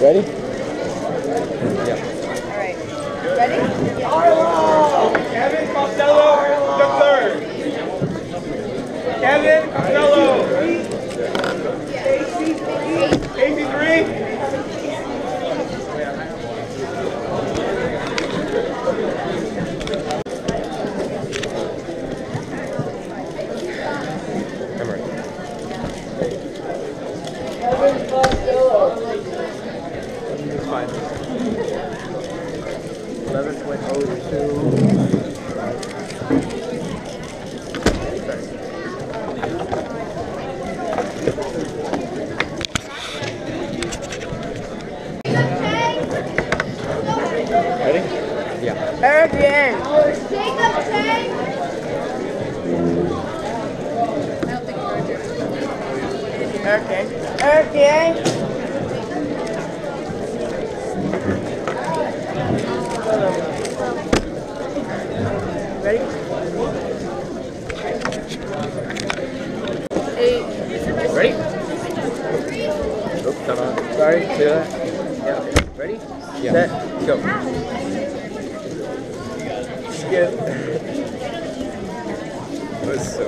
Ready? Yeah. All right. Ready? Kevin Eleven point Ready? Eight. Ready? Oops, hold on. Sorry, see that? Yeah. Ready? Yeah. Set, go. Skip. That was so